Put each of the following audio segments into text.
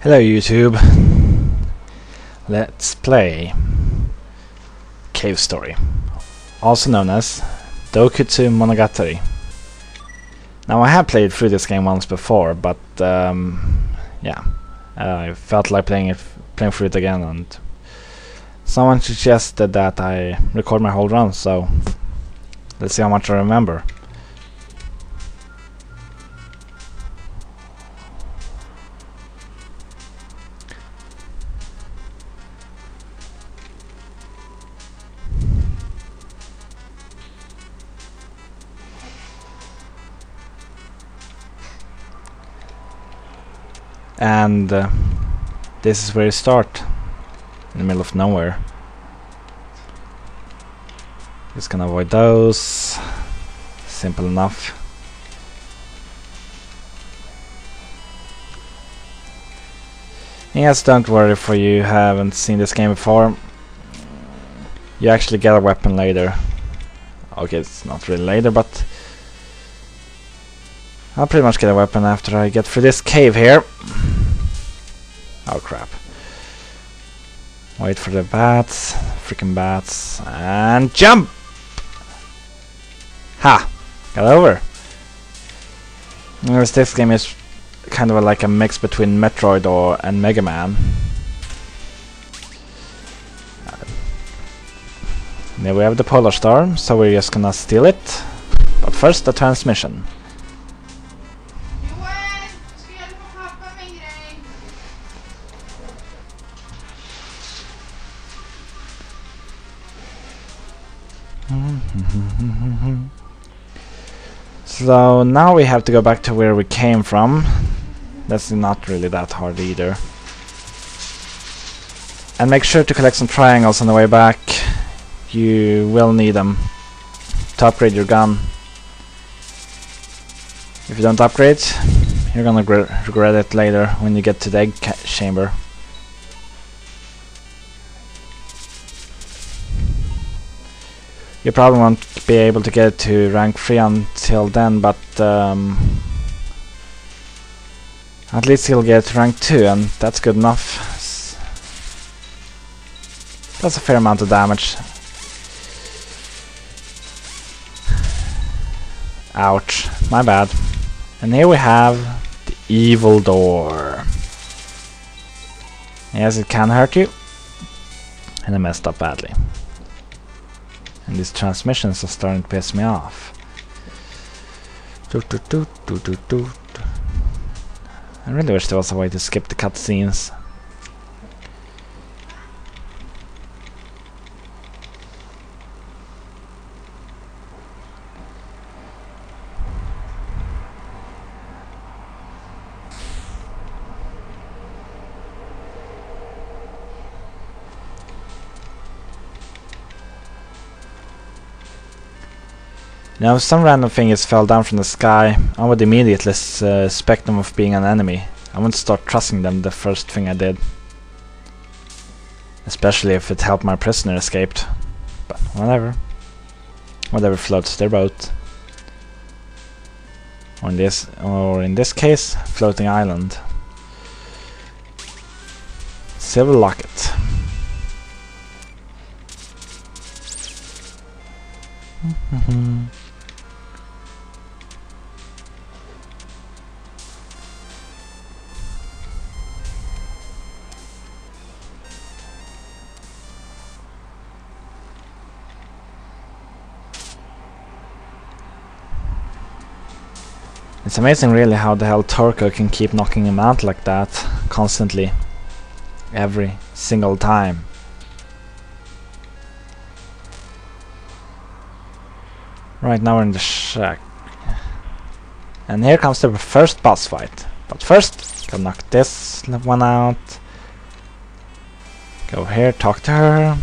Hello YouTube. Let's play Cave Story, also known as Dokutsu Monogatari. Now I have played through this game once before, but um, yeah, uh, I felt like playing it, playing through it again, and someone suggested that I record my whole run. So let's see how much I remember. And uh, this is where you start in the middle of nowhere. Just gonna avoid those. Simple enough. Yes don't worry for you haven't seen this game before. You actually get a weapon later. Okay it's not really later but I'll pretty much get a weapon after I get through this cave here. Oh crap. Wait for the bats, freaking bats, and jump! Ha! Got over. Whereas this game is kind of like a mix between Metroid or and Mega Man. There we have the Polar Star, so we're just gonna steal it. But first, the transmission. So now we have to go back to where we came from. That's not really that hard either. And make sure to collect some triangles on the way back. You will need them to upgrade your gun. If you don't upgrade, you're gonna regret it later when you get to the egg chamber. You probably won't be able to get to rank 3 until then, but um, at least he'll get rank 2 and that's good enough. That's a fair amount of damage. Ouch, my bad. And here we have the evil door. Yes, it can hurt you. And I messed up badly. And these transmissions are starting to piss me off. I really wish there was a way to skip the cutscenes. Now, if some random thing just fell down from the sky, I would immediately uh, suspect them of being an enemy. I wouldn't start trusting them the first thing I did. Especially if it helped my prisoner escaped. But whatever. Whatever floats their boat. Or in this, or in this case, floating island. Silver locket. It's amazing really how the hell Toroko can keep knocking him out like that constantly. Every single time. Right now we're in the shack. And here comes the first boss fight. But first, gotta knock this one out. Go here, talk to her.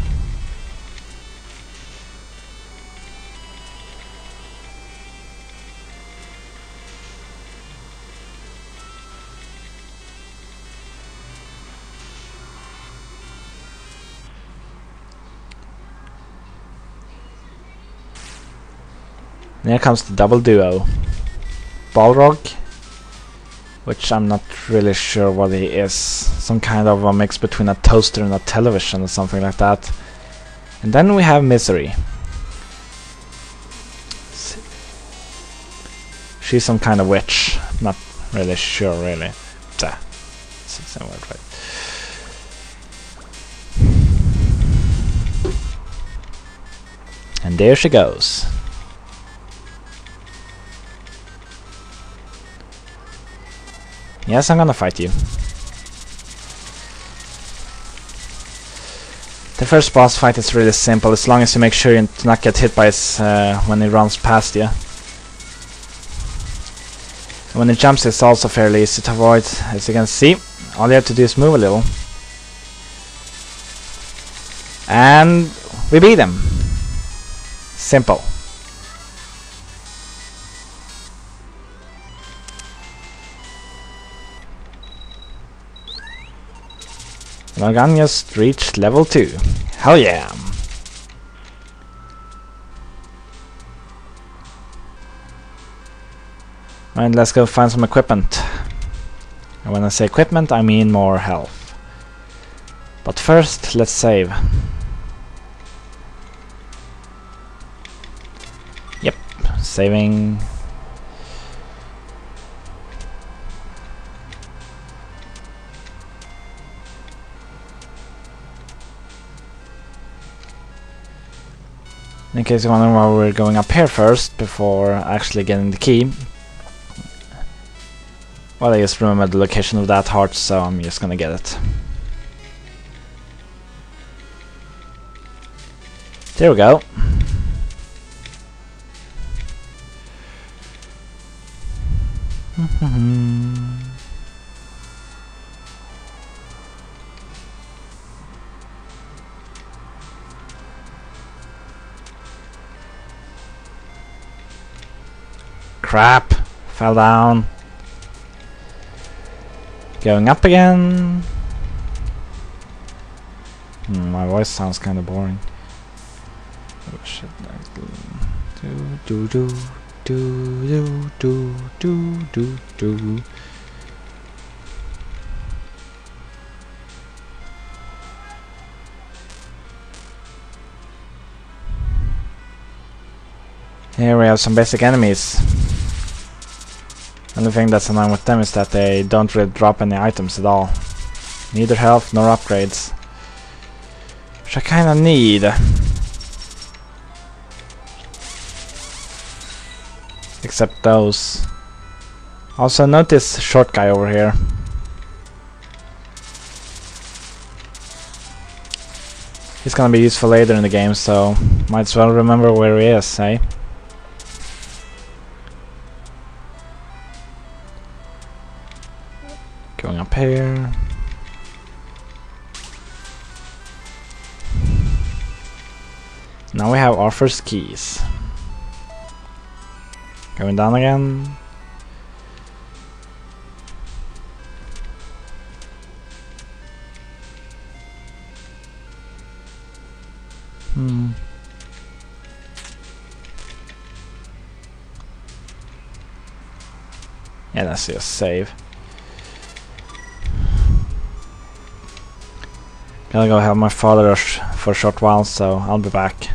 And here comes the double duo. Balrog which I'm not really sure what he is. Some kind of a mix between a toaster and a television or something like that. And then we have Misery. She's some kind of witch. Not really sure, really. Word, right? And there she goes. Yes, I'm gonna fight you. The first boss fight is really simple, as long as you make sure you do not get hit by it uh, when it runs past you. And when it jumps it's also fairly easy to avoid, as you can see. All you have to do is move a little. And we beat him. Simple. Logan just reached level 2. Hell yeah! And let's go find some equipment. And when I say equipment, I mean more health. But first, let's save. Yep, saving. In case you're wondering why we're going up here first, before actually getting the key. Well, I just remember the location of that heart, so I'm just gonna get it. There we go. Crap. Fell down. Going up again. Hmm, my voice sounds kind of boring. Oh shit! Do? Do do do do do do do do. Here we have some basic enemies. Only thing that's annoying with them is that they don't really drop any items at all. Neither health nor upgrades. Which I kinda need. Except those. Also notice short guy over here. He's gonna be useful later in the game, so might as well remember where he is, eh? Here. Now we have our first keys. Going down again. Hmm. Yeah, that's just save. Gotta go help my father for a short while, so I'll be back.